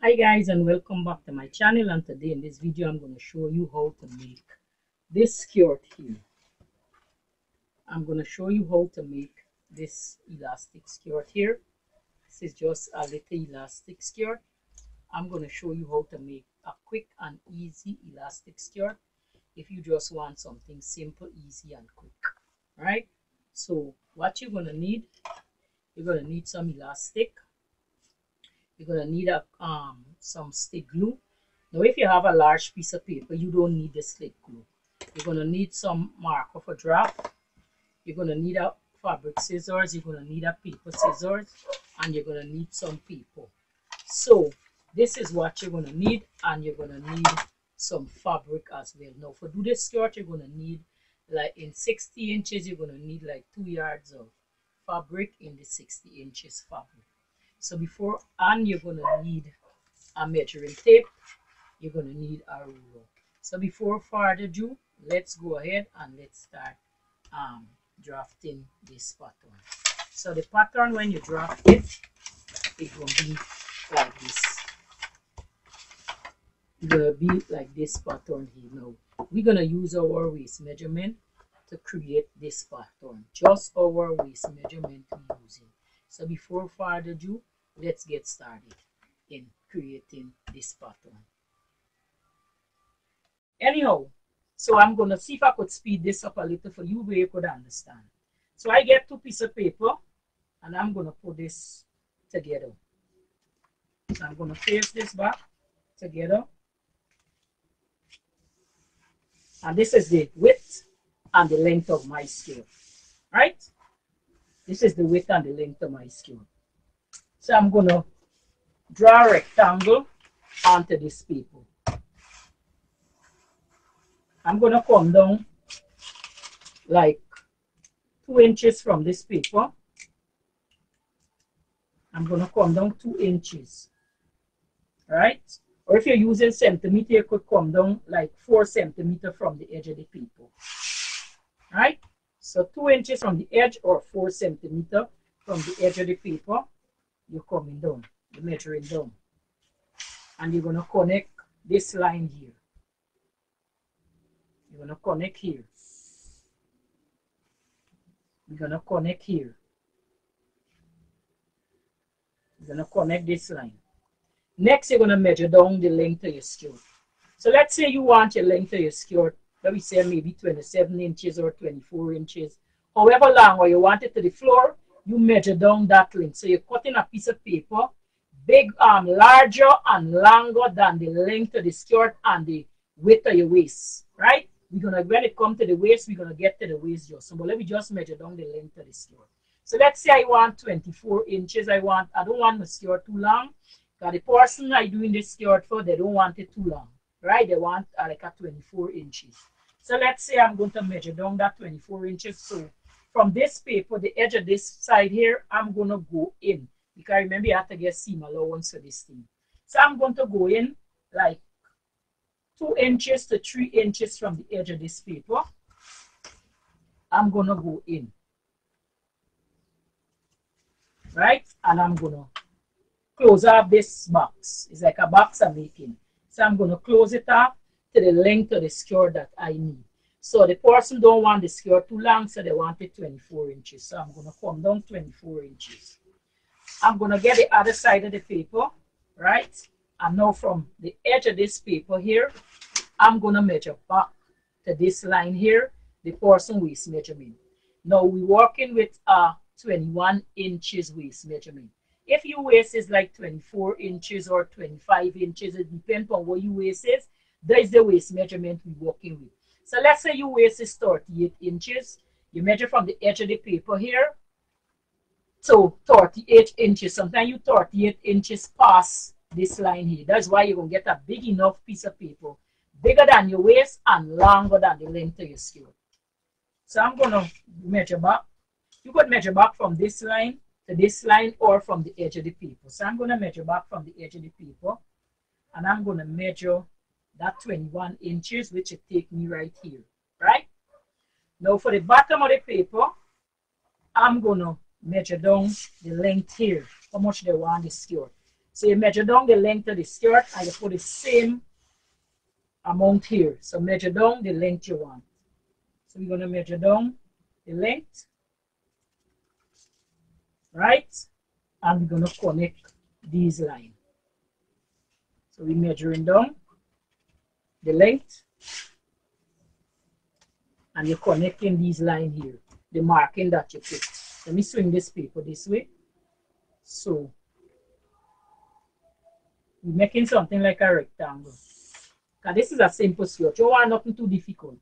hi guys and welcome back to my channel and today in this video i'm going to show you how to make this skirt here i'm going to show you how to make this elastic skirt here this is just a little elastic skirt i'm going to show you how to make a quick and easy elastic skirt if you just want something simple easy and quick right so what you're going to need you're going to need some elastic you're going to need a, um, some stick glue. Now, if you have a large piece of paper, you don't need the stick glue. You're going to need some marker for draft. You're going to need a fabric scissors. You're going to need a paper scissors. And you're going to need some paper. So, this is what you're going to need. And you're going to need some fabric as well. Now, for do this skirt, you're going to need, like in 60 inches, you're going to need like 2 yards of fabric in the 60 inches fabric. So before, and you're going to need a measuring tape. You're going to need a ruler. So before further ado, let's go ahead and let's start um, drafting this pattern. So the pattern, when you draft it, it will be like this. It will be like this pattern here now. We're going to use our waist measurement to create this pattern. Just our waist measurement we're using. So before further ado, let's get started in creating this pattern. Anyhow, so I'm going to see if I could speed this up a little for you where you could understand. So I get two pieces of paper and I'm going to put this together. So I'm going to face this back together. And this is the width and the length of my scale, right? This is the width and the length of my scale. So I'm going to draw a rectangle onto this paper. I'm going to come down like two inches from this paper. I'm going to come down two inches, right? Or if you're using centimeter, you could come down like four centimeter from the edge of the paper, right? So two inches from the edge or four centimeter from the edge of the paper you're coming down, you're measuring down. And you're going to connect this line here. You're to connect here. You're going to connect here. You're going to connect this line. Next, you're going to measure down the length of your skirt. So let's say you want your length of your skirt, let me say maybe 27 inches or 24 inches. However long, or you want it to the floor, you measure down that length. So you're cutting a piece of paper, big, um, larger and longer than the length of the skirt and the width of your waist, right? We're gonna, when it comes to the waist, we're gonna get to the waist just. So but let me just measure down the length of the skirt. So let's say I want 24 inches. I want, I don't want my skirt too long. Because the person I doing this skirt for, they don't want it too long, right? They want uh, like a 24 inches. So let's say I'm going to measure down that 24 inches. So from this paper, the edge of this side here, I'm going to go in. Because remember, you have to get seam allowance for this thing. So I'm going to go in like two inches to three inches from the edge of this paper. I'm going to go in. Right? And I'm going to close up this box. It's like a box I'm making. So I'm going to close it off to the length of the skirt that I need. So the person don't want the skirt too long, so they want it 24 inches. So I'm going to come down 24 inches. I'm going to get the other side of the paper, right? And now from the edge of this paper here, I'm going to measure back to this line here, the person waist measurement. Now we're working with a 21 inches waist measurement. If your waist is like 24 inches or 25 inches, it depends on what your waist is, that is the waist measurement we're working with. So let's say your waist is 38 inches. You measure from the edge of the paper here to 38 inches. Sometimes you 38 inches past this line here. That's why you're going to get a big enough piece of paper. Bigger than your waist and longer than the length of your skirt. So I'm going to measure back. You could measure back from this line to this line or from the edge of the paper. So I'm going to measure back from the edge of the paper. And I'm going to measure that 21 inches, which it take me right here, right? Now for the bottom of the paper, I'm gonna measure down the length here, how much they want the skirt. So you measure down the length of the skirt and you put the same amount here. So measure down the length you want. So we're going to measure down the length, right? And we're going to connect these lines. So we're measuring down the length and you're connecting these lines here, the marking that you put. Let me swing this paper this way. So we're making something like a rectangle. Because this is a simple skirt. You want nothing too difficult.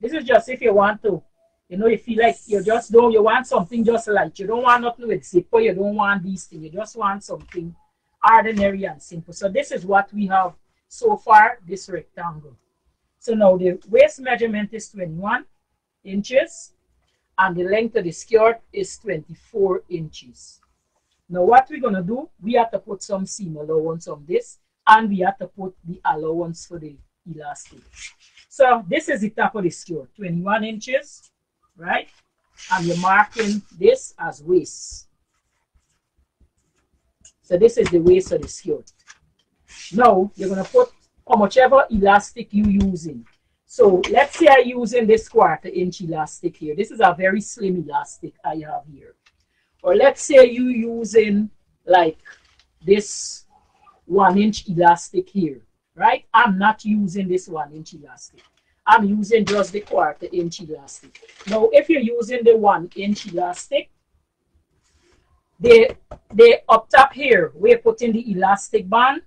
This is just if you want to, you know, if you feel like you just don't, you want something just light. You don't want nothing with zipper. You don't want these things. You just want something ordinary and simple. So this is what we have so far, this rectangle. So now the waist measurement is 21 inches and the length of the skirt is 24 inches. Now what we're going to do, we have to put some seam allowance on this and we have to put the allowance for the elastic. So this is the top of the skirt, 21 inches, right? And you're marking this as waist. So this is the waist of the skirt. Now you're going to put how much ever elastic you using. So let's say I'm using this quarter inch elastic here. This is a very slim elastic I have here. Or let's say you using like this one inch elastic here, right? I'm not using this one inch elastic. I'm using just the quarter inch elastic. Now, if you're using the one inch elastic, the, the up top here, we're putting the elastic band,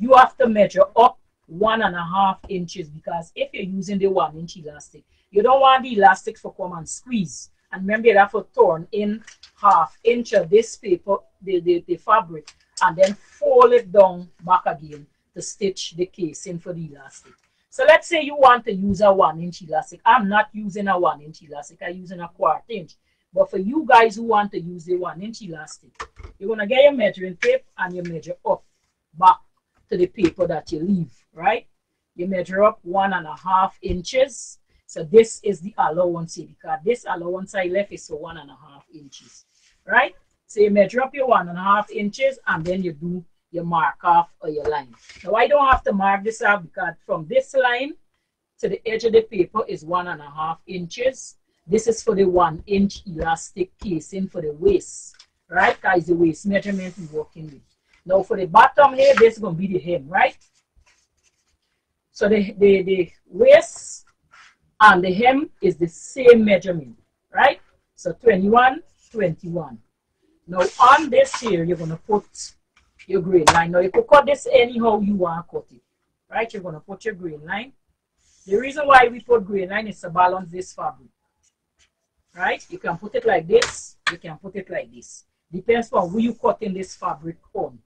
you have to measure up one and a half inches because if you're using the one inch elastic, you don't want the elastic to come and squeeze. And remember, you have to turn in half inch of this paper, the, the, the fabric, and then fold it down back again to stitch the casing for the elastic. So let's say you want to use a one inch elastic. I'm not using a one inch elastic, I'm using a quarter inch. But for you guys who want to use the one inch elastic, you're gonna get your measuring tape and you measure up back to the paper that you leave, right? You measure up one and a half inches. So this is the allowance here because this allowance I left is for one and a half inches, right? So you measure up your one and a half inches and then you do your mark off or your line. Now I don't have to mark this off because from this line to the edge of the paper is one and a half inches. This is for the one inch elastic casing for the waist, right? Guys, the waist measurement we're working with. Now for the bottom here, this is going to be the hem, right? So the, the, the waist and the hem is the same measurement, right? So 21, 21. Now on this here, you're going to put your grain line. Now you could cut this anyhow you want to cut it, right? You're going to put your grain line. The reason why we put grain line is to balance this fabric, right? You can put it like this, you can put it like this. Depends on who you cutting this fabric on.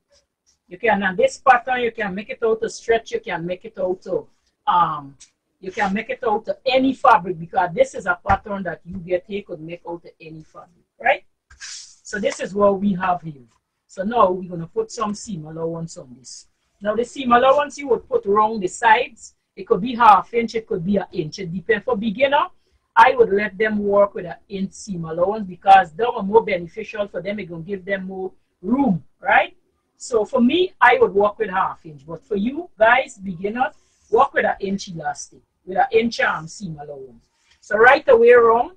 You can, on this pattern, you can make it out to stretch, you can make it out to, um, you can make it out to any fabric because this is a pattern that you get here could make out to any fabric, right? So this is what we have here. So now we're going to put some seam allowance on this. Now the seam allowance you would put around the sides. It could be half inch, it could be an inch. It depends. For beginner, I would let them work with an inch seam allowance because they are more beneficial for them. It's going to give them more room, right? So for me, I would work with half inch. But for you guys, beginners, work with an inch elastic, with an inch arm seam allowance. So right away around,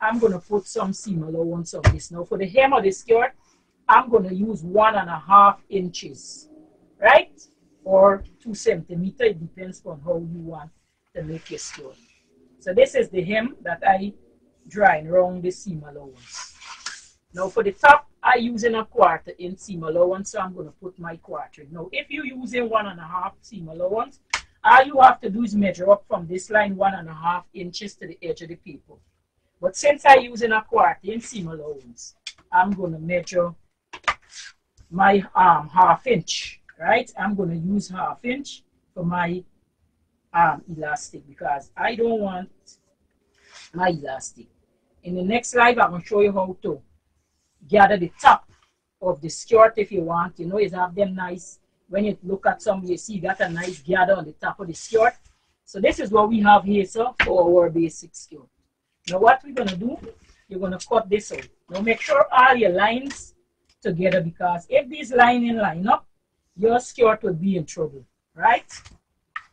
I'm going to put some seam allowance on this. Now for the hem of the skirt, I'm going to use one and a half inches, right? Or two centimeter. It depends on how you want to make your skirt. So this is the hem that I drawing around the seam allowance. Now for the top, I using a quarter in seam allowance, so I'm going to put my quarter. Now, if you're using one and a half seam allowance, all you have to do is measure up from this line one and a half inches to the edge of the paper. But since I'm using a quarter in seam allowance, I'm going to measure my um, half inch, right? I'm going to use half inch for my elastic because I don't want my elastic. In the next slide, I'm going to show you how to gather the top of the skirt if you want. You know, you have them nice. When you look at some, you see you got a nice gather on the top of the skirt. So this is what we have here, so for our basic skirt. Now what we're going to do, you're going to cut this out. Now make sure all your lines together because if these line in line up, your skirt would be in trouble, right?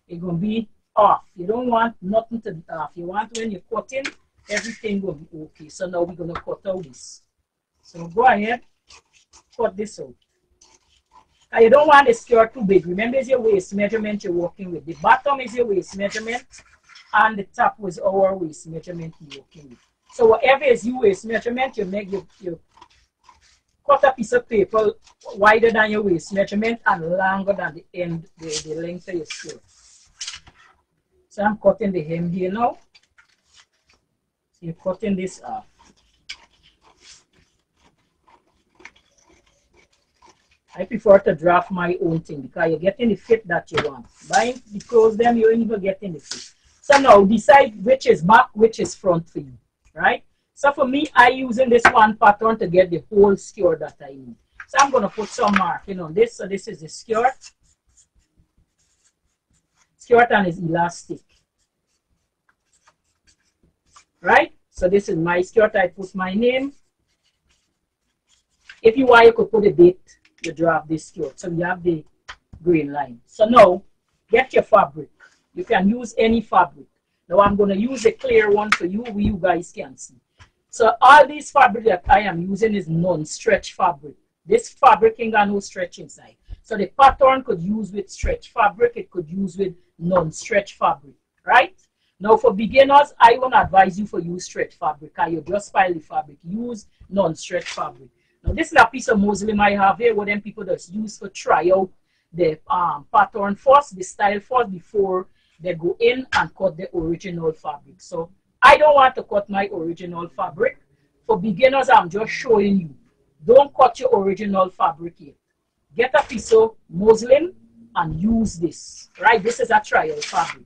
It's gonna be off. You don't want nothing to be off. You want when you're cutting, everything will be okay. So now we're gonna cut out this. So go ahead, cut this out. And you don't want the skirt too big. Remember, it's your waist measurement you're working with. The bottom is your waist measurement, and the top was our waist measurement you're working with. So whatever is your waist measurement, you make your, you cut a piece of paper wider than your waist measurement and longer than the end, the, the length of your skirt. So I'm cutting the hem here now. So you're cutting this off. I prefer to draft my own thing because you're getting the fit that you want. Buying the clothes, you're even getting the fit. So now decide which is back, which is front for you, right? So for me, I using this one pattern to get the whole skirt that I need. So I'm gonna put some marking on this. So this is the skirt. And is elastic. Right? So this is my skirt. I put my name. If you want, you could put a date you draft this skirt. So you have the grain line. So now, get your fabric. You can use any fabric. Now I'm going to use a clear one for you, you guys can see. So all these fabric that I am using is non-stretch fabric. This fabric ain't got no stretch inside. So the pattern could use with stretch fabric, it could use with non-stretch fabric, right? Now for beginners, I won't advise you for use stretch fabric. You just file the fabric. Use non-stretch fabric. Now this is a piece of muslin I have here what them people just use for try out the um, pattern first, the style first before they go in and cut the original fabric. So I don't want to cut my original fabric. For beginners, I'm just showing you. Don't cut your original fabric yet. Get a piece of muslin and use this, right? This is a trial fabric.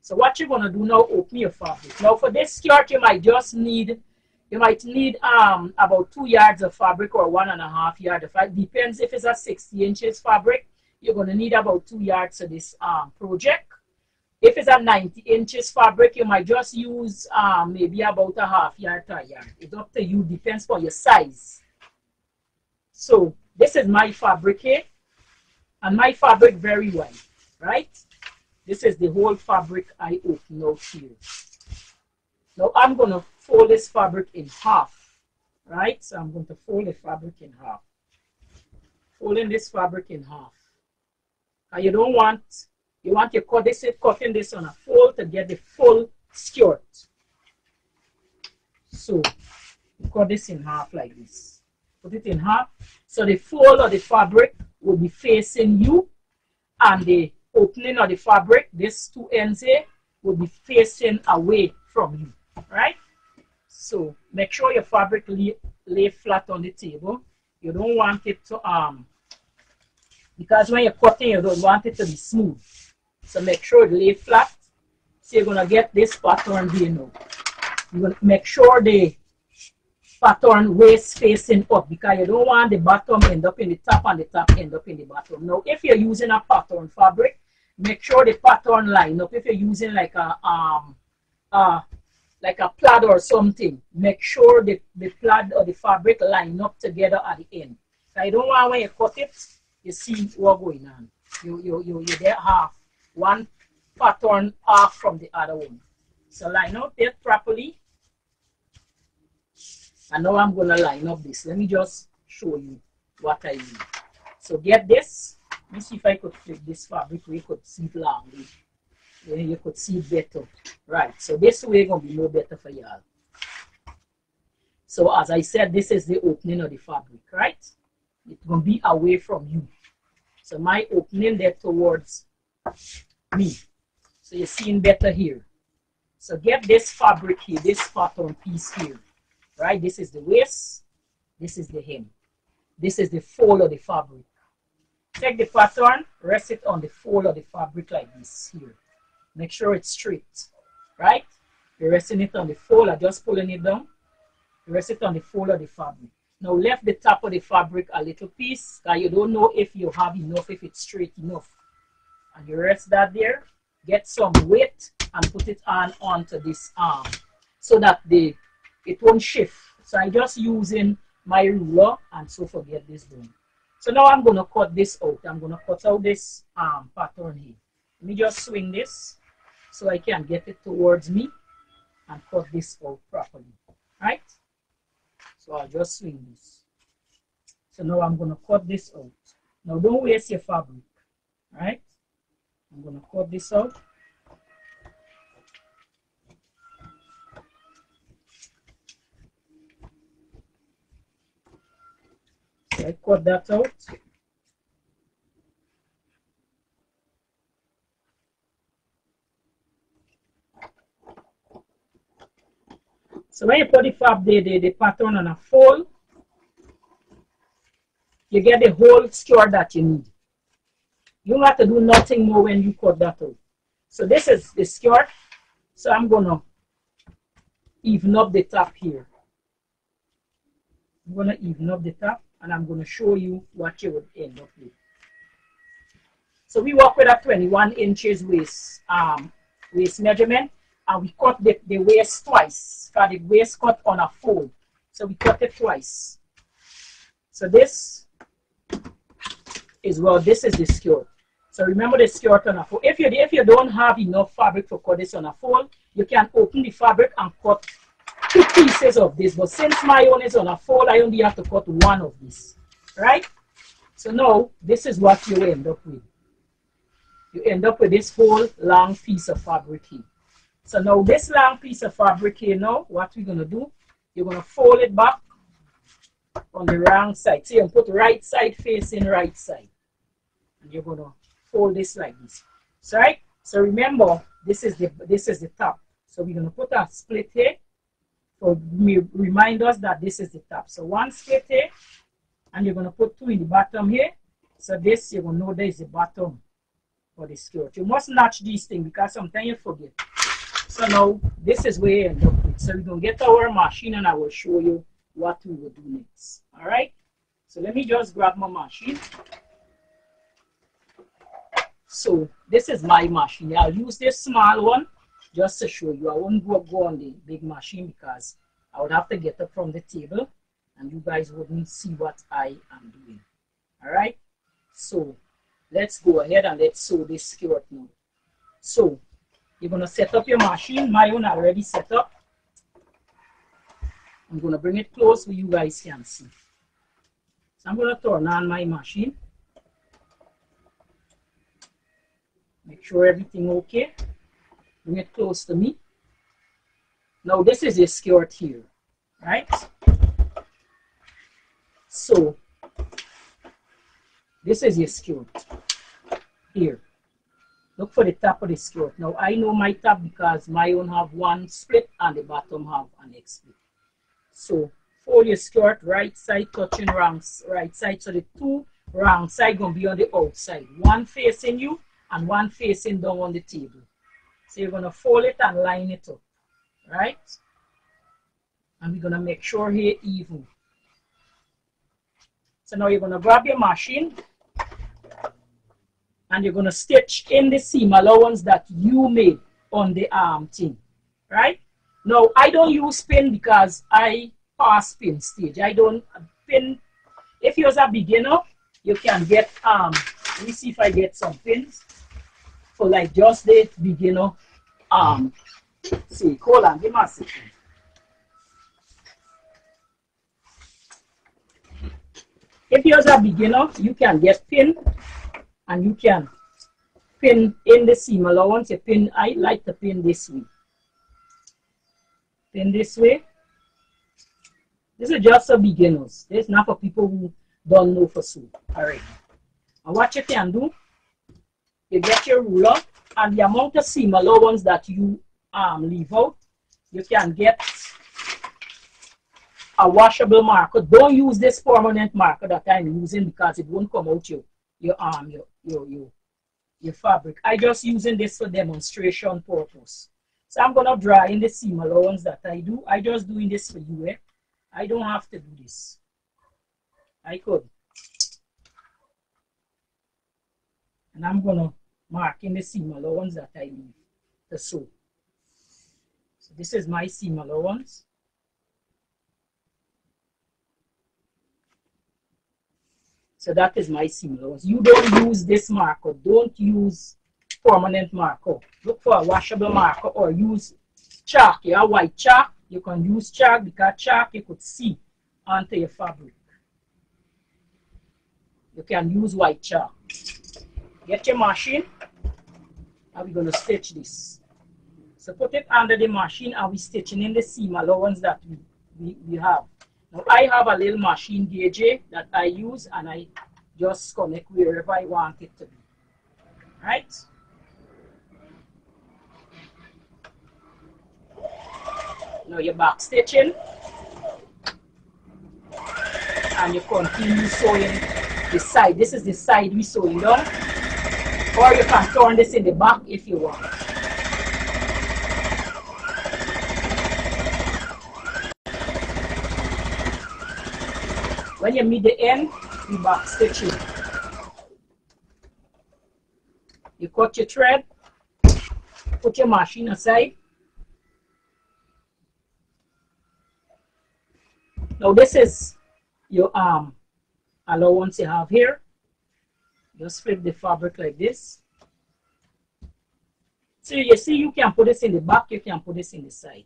So what you're to do now, open your fabric. Now for this skirt, you might just need you might need um, about two yards of fabric or one and a half yard of fabric. Depends if it's a 60 inches fabric, you're to need about two yards of this um, project. If it's a 90 inches fabric, you might just use um, maybe about a half yard to a yard. It's up to you, depends on your size. So this is my fabric here, and my fabric very wide, right? This is the whole fabric I open out here. Now I'm going to fold this fabric in half, right? So I'm going to fold the fabric in half. Folding this fabric in half. And you don't want, you want your cut this, cutting this on a fold to get the full skirt. So you cut this in half like this. Put it in half. So the fold of the fabric will be facing you and the opening of the fabric, this two ends here, will be facing away from you, right? So make sure your fabric lay, lay flat on the table. You don't want it to, um, because when you're cutting, you don't want it to be smooth. So make sure it lay flat. So you're gonna get this pattern here now. You're gonna make sure the pattern waist facing up because you don't want the bottom end up in the top and the top end up in the bottom. Now, if you're using a pattern fabric, make sure the pattern line up. If you're using like a um, uh, like a plaid or something, make sure the, the plaid or the fabric line up together at the end. So I don't want when you cut it, you see what going on. You, you, you, you get half, one pattern off from the other one. So line up it properly. And now I'm going to line up this. Let me just show you what I mean. So get this. Let me see if I could flip this fabric. We could see it loudly then you could see better. Right, so this way gonna be no better for y'all. So as I said, this is the opening of the fabric, right? It's gonna be away from you. So my opening there towards me. So you're seeing better here. So get this fabric here, this pattern piece here, right? This is the waist, this is the hem. This is the fold of the fabric. Take the pattern, rest it on the fold of the fabric like this here. Make sure it's straight, right? You're resting it on the fold, or just pulling it down. You rest it on the fold of the fabric. Now left the top of the fabric a little piece, that you don't know if you have enough, if it's straight enough. And you rest that there. Get some weight and put it on onto this arm so that the it won't shift. So I'm just using my ruler and so forget this done. So now I'm going to cut this out. I'm going to cut out this um, pattern here. Let me just swing this so I can get it towards me and cut this out properly. Right? So I'll just swing this. So now I'm going to cut this out. Now don't waste your fabric. Right? I'm going to cut this out. I cut that out. So when you put the fab, the, the, the pattern on a fold, you get the whole skirt that you need. You don't have to do nothing more when you cut that out. So this is the skirt. So I'm gonna even up the top here. I'm gonna even up the top and I'm gonna show you what you would end up with. So we work with a 21 inches waist um, waist measurement and we cut the, the waist twice for the waist cut on a fold. So we cut it twice. So this is well, this is the skirt. So remember the skirt on a fold. If you if you don't have enough fabric to cut this on a fold, you can open the fabric and cut two pieces of this. But since my own is on a fold, I only have to cut one of this. Right? So now this is what you end up with. You end up with this whole long piece of fabric here. So now this long piece of fabric here now, what we're gonna do, you're gonna fold it back on the wrong side. So you put right side facing right side. And you're gonna fold this like this. So right? So remember, this is the this is the top. So we're gonna put a split here me remind us that this is the top. So one split here, and you're gonna put two in the bottom here. So this you're gonna know there is the bottom for the skirt. You must notch these things because sometimes you forget. So now this is where you end up with. So we're gonna get our machine and I will show you what we will do next. All right. So let me just grab my machine. So this is my machine. I'll use this small one just to show you. I won't go, go on the big machine because I would have to get up from the table and you guys wouldn't see what I am doing. All right. So let's go ahead and let's sew this skirt now. So you're going to set up your machine. My own already set up. I'm going to bring it close so you guys can see. So I'm going to turn on my machine. Make sure everything okay. Bring it close to me. Now this is a skirt here, right? So this is your skirt here. Look for the top of the skirt. Now I know my top because my own have one split and the bottom have an X split. So fold your skirt right side touching wrong right side. So the two wrong side gonna be on the outside. One facing you and one facing down on the table. So you're gonna fold it and line it up, right? And we're gonna make sure here even. So now you're gonna grab your machine and you're gonna stitch in the seam allowance that you made on the arm thing, right? Now I don't use pin because I pass pin stage. I don't pin. If you're a beginner, you can get um. Let me see if I get some pins for like just the beginner um. See, hold on, give me a second. If you're a beginner, you can get pin and you can pin in the seam allowance. You pin, I like to pin this way. Pin this way. This is just for beginners. This is not for people who don't know for sew All right. And what you can do, you get your ruler and the amount of seam allowance that you um, leave out, you can get a washable marker. Don't use this permanent marker that I'm using because it won't come out your your arm, your your your, your fabric. I just using this for demonstration purpose. So I'm gonna draw in the seam allowance that I do. I just doing this for you. Eh? I don't have to do this. I could. And I'm gonna mark in the seam allowance that I leave to sew. So this is my seam allowance. So that is my seam allowance. You don't use this marker. Don't use permanent marker. Look for a washable marker or use chalk. Have white chalk. You can use chalk because chalk you could see onto your fabric. You can use white chalk. Get your machine and we're going to stitch this. So put it under the machine and we're stitching in the seam allowance that we, we, we have. Now I have a little machine gauge that I use and I just connect wherever I want it to be. Right? Now you're back stitching and you continue sewing the side. This is the side we sewing down. Or you can turn this in the back if you want. When you meet the end, you back stitch it. You cut your thread, put your machine aside. Now this is your arm allowance you have here. Just flip the fabric like this. So you see you can put this in the back, you can put this in the side.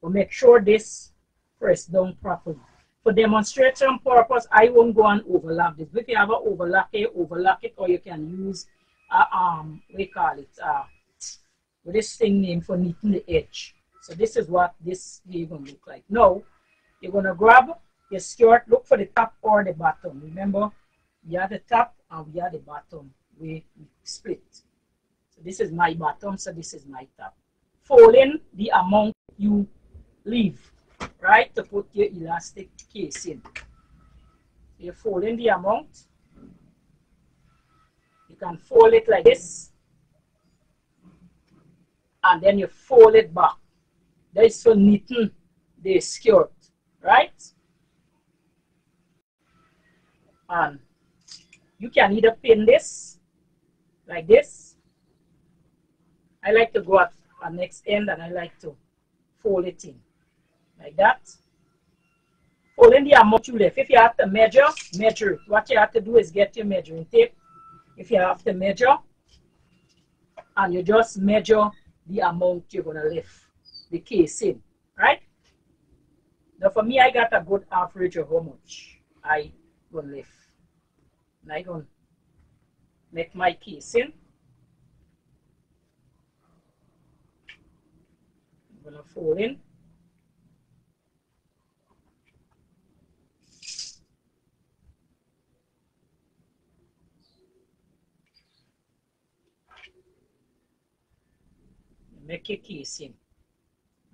But make sure this press down properly. For demonstration purpose, I won't go and overlap this. If you have an overlap it, overlap it, or you can use um, we call it, uh, with this thing name for knitting the edge. So this is what this is going to look like. Now, you're going to grab your skirt, look for the top or the bottom. Remember, we are the top and we are the bottom. We, split. So this is my bottom, so this is my top. Fold in the amount you leave right, to put your elastic case in. You fold in the amount. You can fold it like this. And then you fold it back. That is for knitting the skirt, right? And you can either pin this like this. I like to go at a next end and I like to fold it in like that. Following the amount you left. If you have to measure, measure it. What you have to do is get your measuring tape. If you have to measure, and you just measure the amount you're going to lift the case in, right? Now for me, I got a good average of how much I will lift. And I to make my casing. I'm to fold in. make your casing,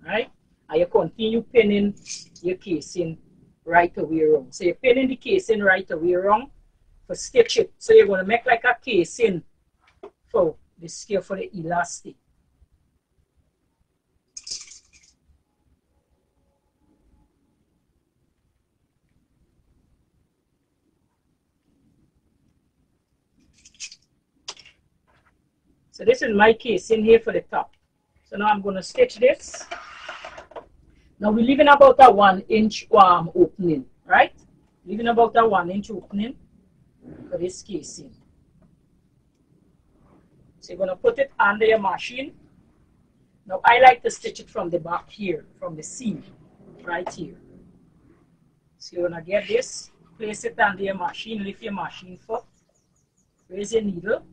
right? And you continue pinning your casing right away wrong. So you're pinning the casing right away wrong for stitch it. So you're going to make like a casing for the scale for the elastic. So this is my casing here for the top. So now I'm going to stitch this. Now we're leaving about a one inch um, opening, right? Leaving about a one inch opening this casing. So you're going to put it under your machine. Now I like to stitch it from the back here, from the seam, right here. So you're going to get this, place it under your machine, lift your machine foot, raise your needle,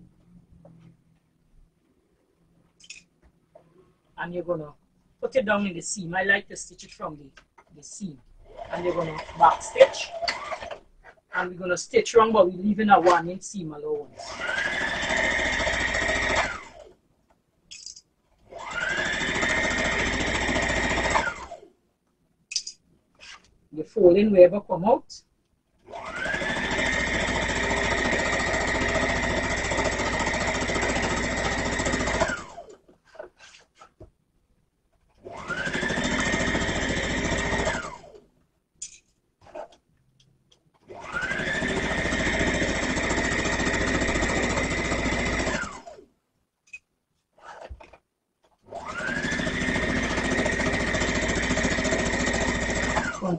and you're gonna put it down in the seam. I like to stitch it from the, the seam. And you're gonna back stitch. And we're gonna stitch wrong, but we're leaving a one inch seam allowance. You fold in wherever come out.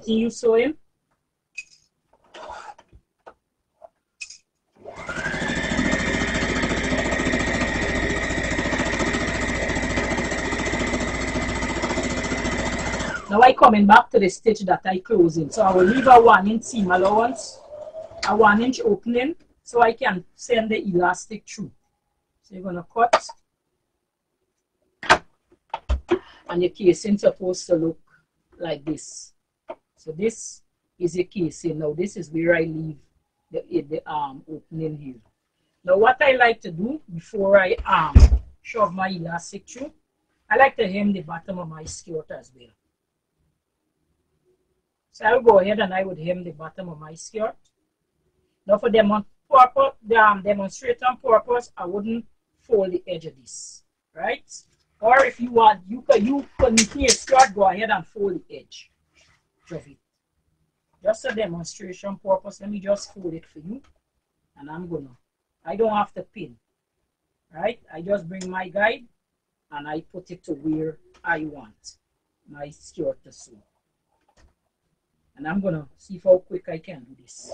making you soil. Now I coming back to the stitch that I closing. So I will leave a one inch seam allowance, a one inch opening, so I can send the elastic through. So you're gonna cut and your casing supposed to look like this. So this is a casing. Now this is where I leave the, the arm um, opening here. Now what I like to do before I um, shove my elastic through, I like to hem the bottom of my skirt as well. So I'll go ahead and I would hem the bottom of my skirt. Now for purpose, the, um, purpose, I wouldn't fold the edge of this, right? Or if you want, you can you can your skirt, go ahead and fold the edge of it. Just a demonstration purpose, let me just fold it for you. And I'm gonna I don't have to pin, right? I just bring my guide and I put it to where I want my skirt to sew. And I'm gonna see how quick I can do this.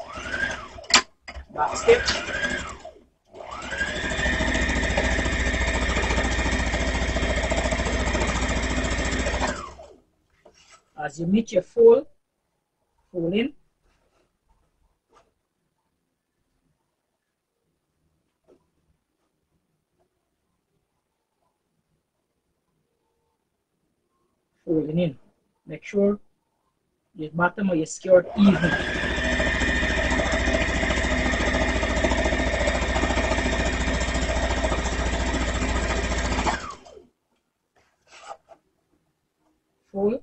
Stitch. As you meet your fold, fold in, folding in. Make sure your bottom of your skirt even. Fold.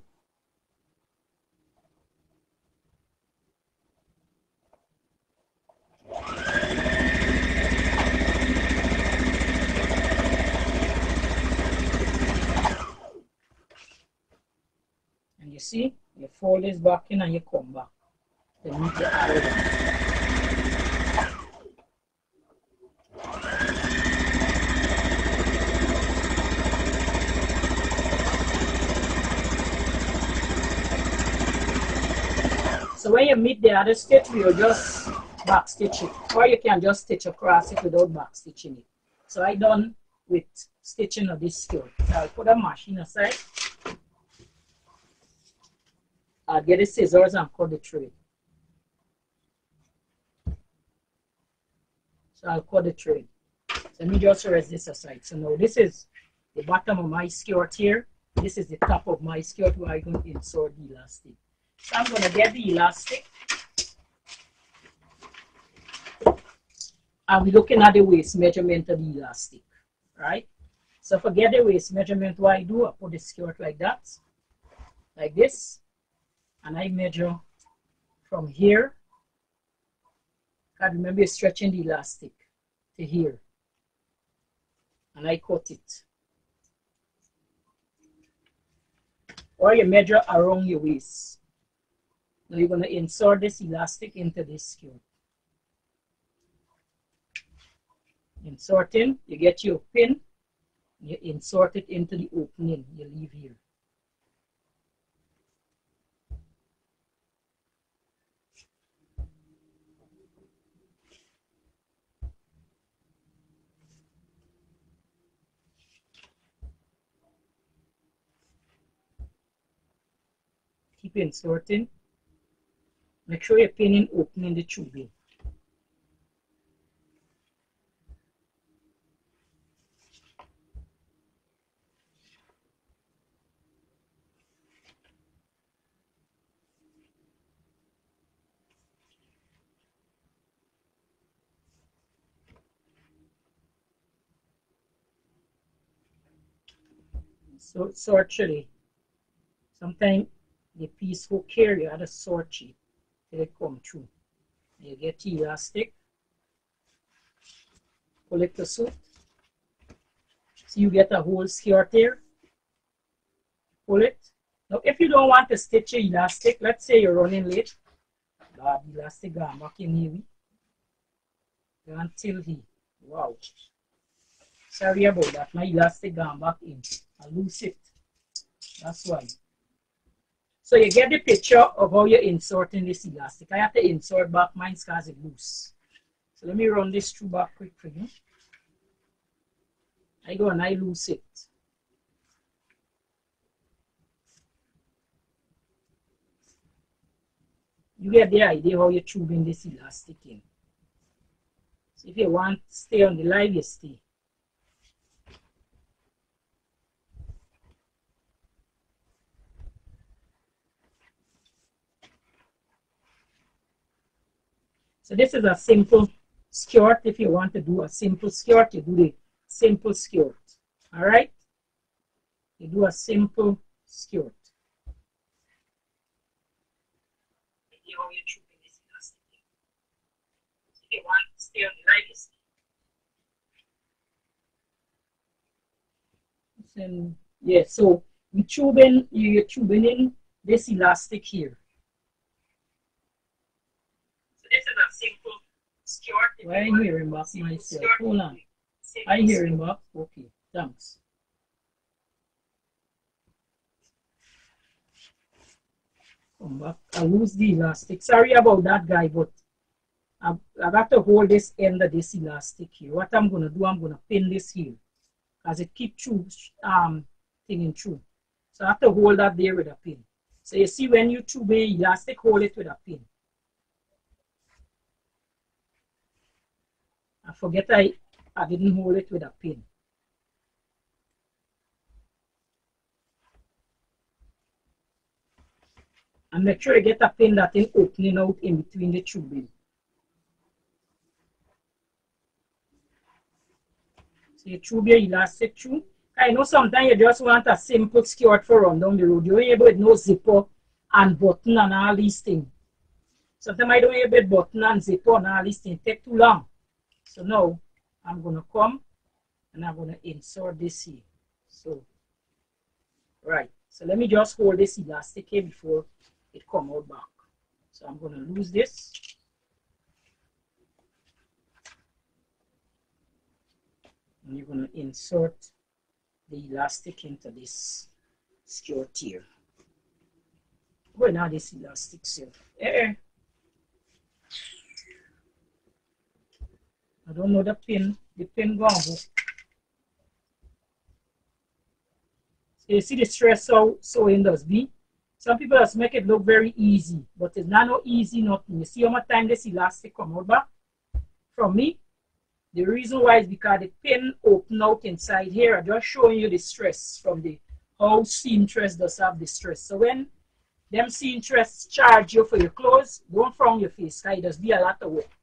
you see, back in and you come back. The arrow So when you meet the other stitch, you just back stitch it. Or you can just stitch across it without back stitching it. So I done with stitching of this skirt. So I'll put a machine aside. I'll get the scissors and cut the thread. So I'll cut the thread. So let me just rest this aside. So now this is the bottom of my skirt here. This is the top of my skirt where I'm going to insert the elastic. So I'm going to get the elastic. We're looking at the waist measurement of the elastic, right? So forget the waist measurement, what I do, I put the skirt like that, like this and I measure from here. God, remember you're stretching the elastic to here. And I cut it. Or you measure around your waist. Now you're going to insert this elastic into this skirt. Inserting, you get your pin, you insert it into the opening you leave here. Keep inserting. Make sure you're pinning opening the tubing. So, so actually, sometimes the piece will carry at a sort it till it come through. You get the elastic, pull it to suit. So you get a skirt here. Pull it. Now if you don't want to stitch your elastic, let's say you're running late. God, elastic gone back in here. Until he. Wow. Sorry about that. My elastic gone back in. I lose it. That's why. So you get the picture of how you're inserting this elastic. I have to insert back mine because it loose. So let me run this through back quick for you. I go and I lose it. You get the idea how you're tubing this elastic in. So if you want to stay on the live, you stay. So this is a simple skirt. If you want to do a simple skirt, you do the simple skirt. All right? You do a simple skirt. If you want to stay on the right, and yeah, so you tubing, you're tubing in this elastic here. This is a simple skirt. Why you hearing back myself? Hold on. I hear him back. Okay, thanks. Come back. I lose the elastic. Sorry about that, guy, but I, I got to hold this end of this elastic here. What I'm going to do, I'm going to pin this here as it keep true, um, thing true. So I have to hold that there with a pin. So you see when you tube elastic, hold it with a pin. I forget I, I didn't hold it with a pin. And make sure you get a pin that is opening out in between the tubing. So you tube your elastic through. I know sometimes you just want a simple skirt for run down the road. You're able with no zipper and button and all these things. Sometimes I don't have a button and zipper and all these things. Take too long. So now I'm going to come and I'm going to insert this here. So, right. So let me just hold this elastic here before it come out back. So I'm going to lose this. And you're going to insert the elastic into this skirt here. Where now this elastic here? Eh, I don't know the pin, the pin gone. So you see the stress so sewing does be. Some people just make it look very easy, but it's not no easy nothing. You see how much time this elastic come out back? From me, the reason why is because the pin open out inside here. I'm just showing you the stress from the how seamstress does have the stress. So when them seamstress charge you for your clothes, don't frown your face, it does be a lot of work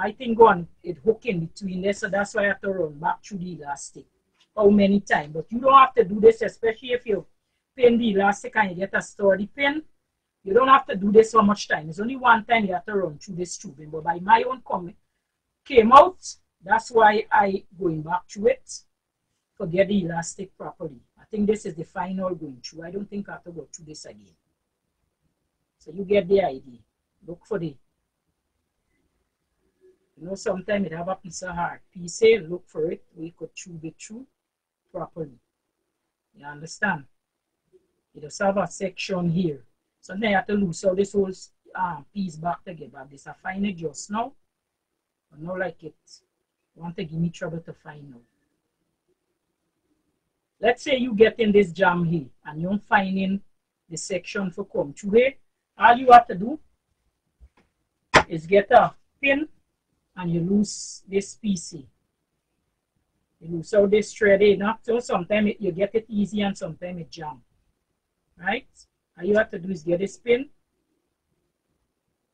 my thing gone, it hook in between there, so that's why I have to run back through the elastic. How many times? But you don't have to do this, especially if you pin the elastic and you get a sturdy pin. You don't have to do this so much time. It's only one time you have to run through this tubing. But by my own comment, came out, that's why I going back to it to get the elastic properly. I think this is the final going through. I don't think I have to go through this again. So you get the idea. Look for the you know, sometimes it have a piece of hard piece look for it, we could tube it through properly. You understand? It does have a section here. So now you have to lose all this whole um, piece back together. This I find it just now. But not like it. Want to give me trouble to find out. Let's say you get in this jam here and you're finding the section for come through here. All you have to do is get a pin and you lose this PC. You lose out this thread in. So sometimes you get it easy and sometimes it jam. Right? All you have to do is get a spin.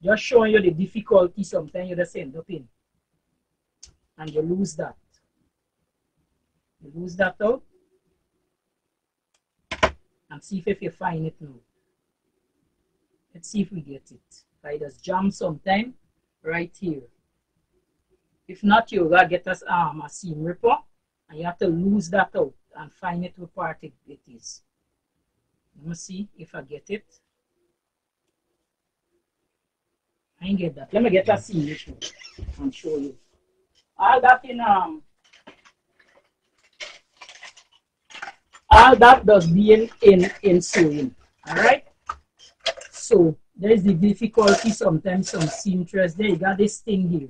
Just showing you the difficulty sometimes you just end up in. And you lose that. You lose that out. And see if, if you find it now. Let's see if we get it. I just jam sometime right here. If not, you gotta get us um, a seam ripper and you have to lose that out and find it what part it, it is. Let me see if I get it. I ain't get that. Let me get a seam ripper and show you. All that in um all that does be in in, in sewing. Alright? So there's the difficulty sometimes some seamstress. There you got this thing here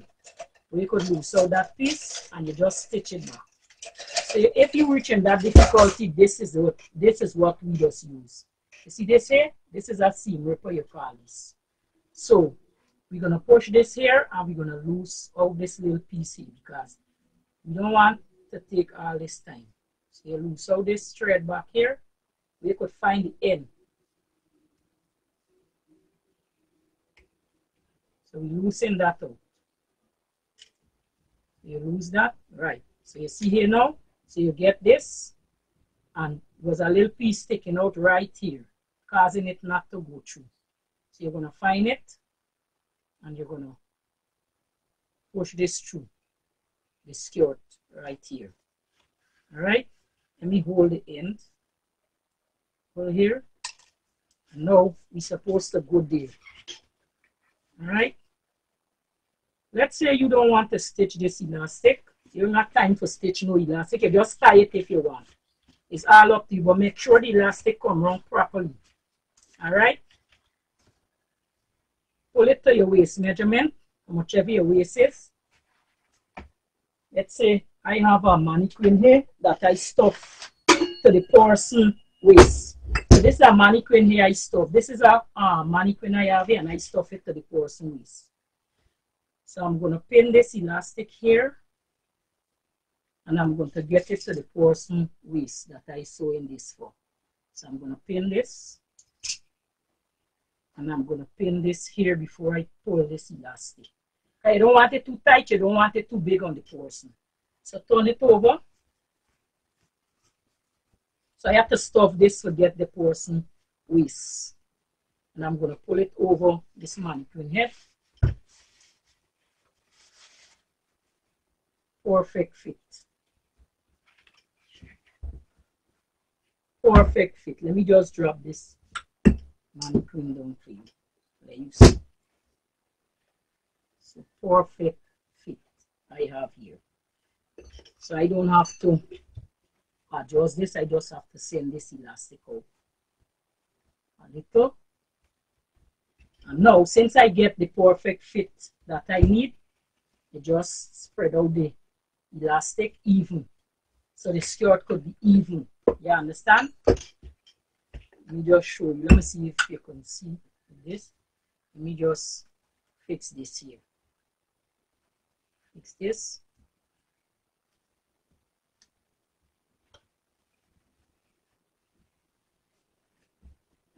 we could lose out that piece and you just stitch it back. So if you reach in that difficulty, this is what this is what we just use. You see this here? This is a seam ripper you call this. So we're gonna push this here and we're gonna loose out this little piece here because we don't want to take all this time. So you loose out this thread back here. We could find the end. So we loosen that out. You lose that, right. So you see here now, so you get this, and was a little piece sticking out right here, causing it not to go through. So you're gonna find it, and you're gonna push this through, the skirt right here. All right, let me hold the end, hold here, and now we're supposed to go there. All right. Let's say you don't want to stitch this elastic. You're not time to stitch no elastic. You just tie it if you want. It's all up to you, but make sure the elastic come around properly. All right? Pull it to your waist measurement, whichever your waist is. Let's say I have a mannequin here that I stuff to the person waist. So this is a mannequin here I stuff. This is a uh, mannequin I have here and I stuff it to the person waist. So I'm going to pin this elastic here and I'm going to get it to the person waist that I sew in this for. So I'm going to pin this and I'm going to pin this here before I pull this elastic. I don't want it too tight, you don't want it too big on the person. So turn it over. So I have to stuff this to get the person waist. And I'm going to pull it over this mannequin head. Perfect fit. perfect fit. Let me just drop this mannequin down for you. Let you see. A perfect fit I have here. So I don't have to adjust this. I just have to send this elastic out a little. And now, since I get the perfect fit that I need, I just spread out the elastic even. So the skirt could be even you understand? Let me just show you. Let me see if you can see this. Let me just fix this here. Fix this.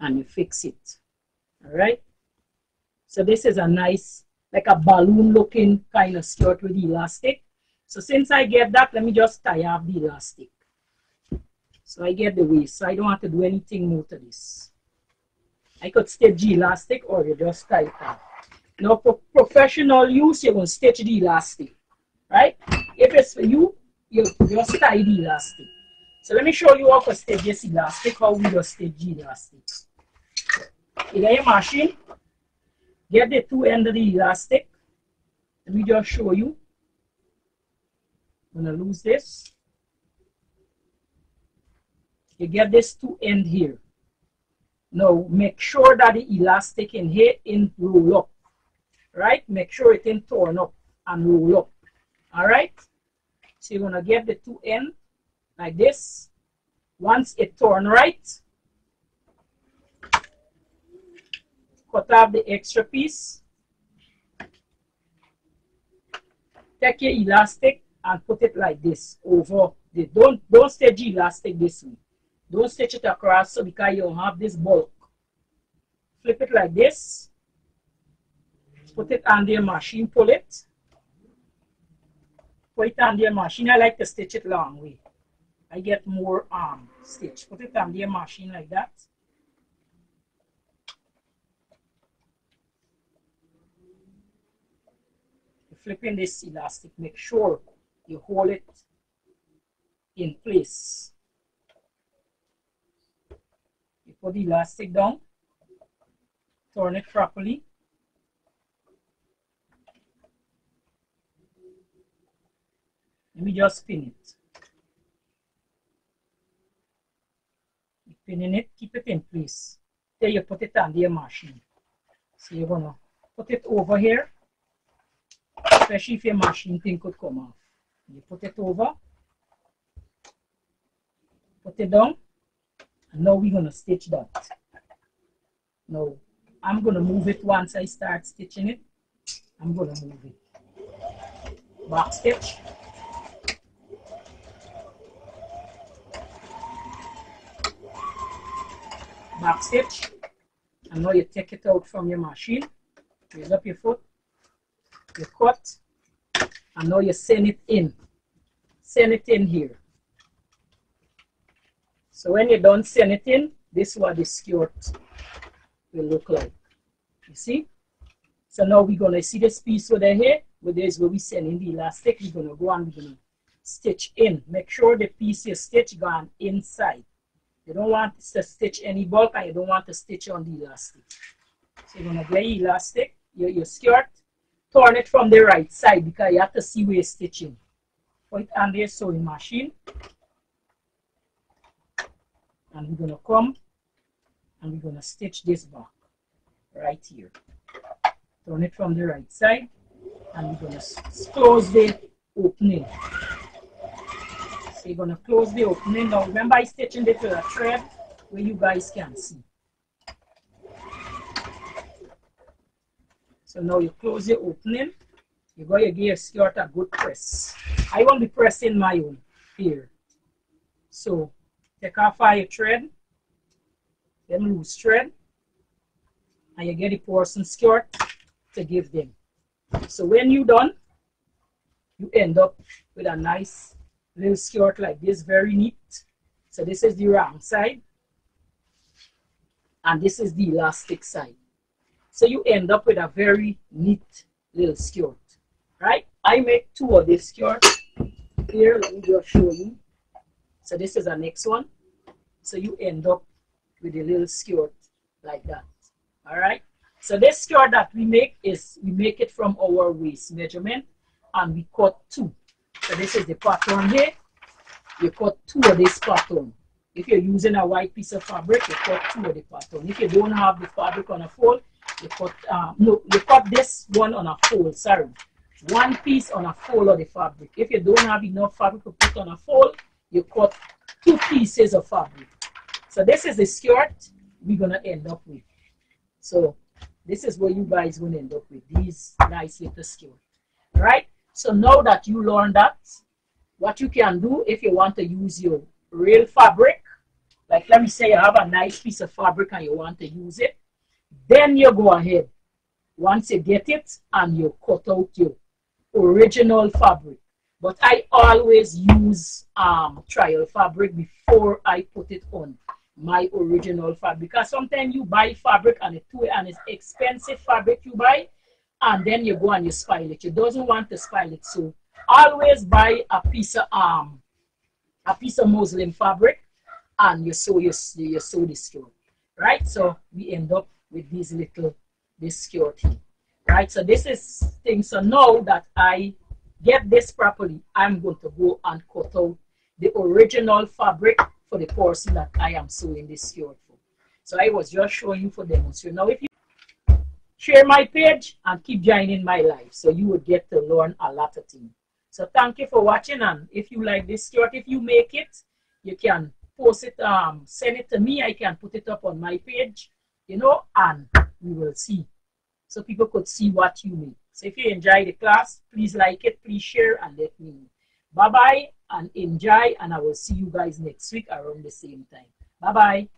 And you fix it. All right. So this is a nice, like a balloon looking kind of skirt with elastic. So since I get that, let me just tie off the elastic. So I get the waist. So I don't have to do anything more to this. I could stitch the elastic or you just tie it on. Now for professional use, you're going to stitch the elastic. Right? If it's for you, you just tie the elastic. So let me show you how to stitch this elastic, how we just stitch the elastic. You got your machine, get the two ends of the elastic. Let me just show you. I'm to lose this you get this two end here. Now make sure that the elastic in here in roll up. Right? Make sure it in torn up and roll up. Alright? So you're gonna get the two end like this. Once it torn right, cut off the extra piece. Take your elastic and put it like this over the don't don't stitch elastic this way. Don't stitch it across so because you have this bulk. Flip it like this. Put it on the machine, pull it. Put it on the machine. I like to stitch it long way. I get more um stitch. Put it on the machine like that. flipping this elastic, make sure you hold it in place. You put the elastic down, turn it properly. Let me just pin it. Pinning it, keep it in place. Then you put it on the machine. So you're gonna put it over here, especially if your machine thing could come off. You put it over, put it down, and now we're to stitch that. Now, I'm to move it once I start stitching it. I'm to move it. Back stitch. Back stitch. And now you take it out from your machine. Raise up your foot. You cut. And now you send it in. Send it in here. So when you don't send it in, this is what the skirt will look like. You see? So now we're going to see this piece over here, where there's where we send in the elastic. We're going to go and we're going to stitch in. Make sure the piece you stitch gone inside. You don't want to stitch any bulk and you don't want to stitch on the elastic. So you're going to get elastic, your, your skirt, turn it from the right side because you have to see where you're stitching. Put on the sewing machine. And we're going to come and we're going to stitch this back right here. Turn it from the right side and we're going to close the opening. So you're going to close the opening. Now remember I stitching it with a thread where you guys can see. So now you close the opening. You go to give your skirt a good press. I won't be pressing my own here. So take off your thread, then loose thread, and you get a portion skirt to give them. So when you done, you end up with a nice little skirt like this, very neat. So this is the wrong side, and this is the elastic side. So you end up with a very neat little skirt, right? I make two of this skirt. Here, let me just show you. So this is the next one. So you end up with a little skirt like that. All right. So this skirt that we make is we make it from our waist measurement and we cut two. So this is the pattern here. You cut two of this pattern. If you're using a white piece of fabric, you cut two of the pattern. If you don't have the fabric on a fold, you cut um, no, you cut this one on a fold. Sorry, one piece on a fold of the fabric. If you don't have enough fabric to put on a fold, you cut two pieces of fabric. So this is the skirt we're gonna end up with. So this is what you guys to end up with these nice little skirt, Right? So now that you learned that, what you can do if you want to use your real fabric, like let me say you have a nice piece of fabric and you want to use it, then you go ahead. Once you get it and you cut out your original fabric. But I always use um, trial fabric before I put it on my original fabric. Because sometimes you buy fabric and and it's expensive fabric you buy and then you go and you spoil it. You doesn't want to spoil it. So always buy a piece of um a piece of muslin fabric and you sew your you sew the skirt right? So we end up with these little this skirt right so this is thing so now that i get this properly i'm going to go and cut out the original fabric for the person that I am sewing this skirt for. So I was just showing you for demonstration. Now if you share my page and keep joining my life so you would get to learn a lot of things. So thank you for watching and if you like this skirt, if you make it, you can post it, um, send it to me. I can put it up on my page, you know, and we will see. So people could see what you make. So if you enjoy the class, please like it, please share and let me know. Bye-bye and enjoy and I will see you guys next week around the same time. Bye-bye.